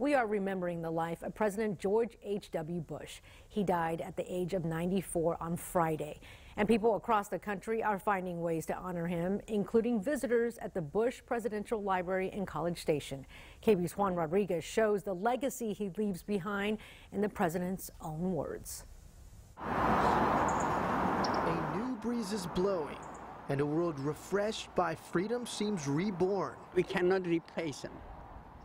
We are remembering the life of President George H.W. Bush. He died at the age of 94 on Friday. And people across the country are finding ways to honor him, including visitors at the Bush Presidential Library in College Station. KB's Juan Rodriguez shows the legacy he leaves behind in the president's own words. A new breeze is blowing and a world refreshed by freedom seems reborn. We cannot replace him.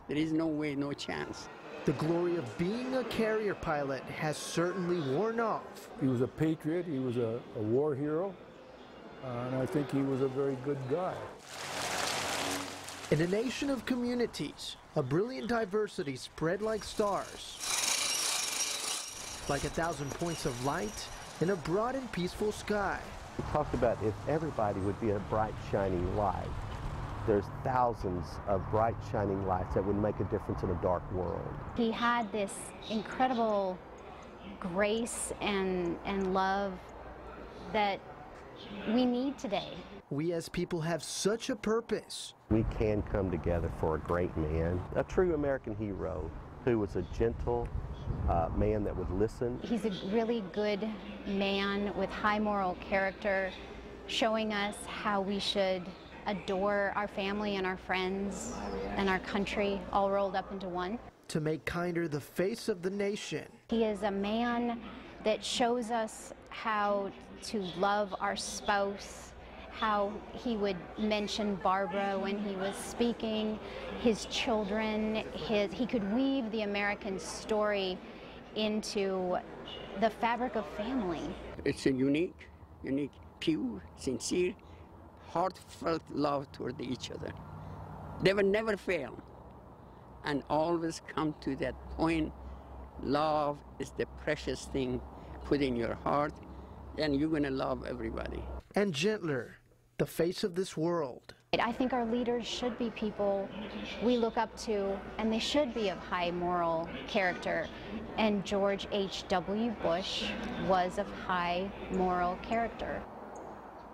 There is no way, no chance. The glory of being a carrier pilot has certainly worn off. He was a patriot, he was a, a war hero, uh, and I think he was a very good guy. In a nation of communities, a brilliant diversity spread like stars. Like a thousand points of light in a broad and peaceful sky. We talked about if everybody would be a bright, shining light. There's thousands of bright, shining lights that would make a difference in a dark world. He had this incredible grace and, and love that we need today. We as people have such a purpose. We can come together for a great man, a true American hero who was a gentle, uh, man that would listen. He's a really good man with high moral character, showing us how we should adore our family and our friends and our country all rolled up into one. To make kinder the face of the nation. He is a man that shows us how to love our spouse, how he would mention Barbara when he was speaking, his children, his, he could weave the American story into the fabric of family. It's a unique, unique, pure, sincere, heartfelt love toward each other. They will never fail and always come to that point. Love is the precious thing put in your heart, and you're going to love everybody. And gentler, the face of this world. I think our leaders should be people we look up to, and they should be of high moral character. And George H.W. Bush was of high moral character.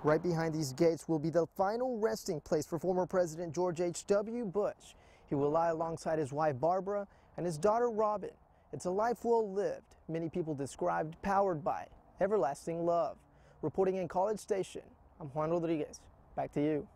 Right behind these gates will be the final resting place for former President George H.W. Bush. He will lie alongside his wife Barbara and his daughter Robin. It's a life well lived, many people described powered by everlasting love. Reporting in College Station, I'm Juan Rodriguez. Back to you.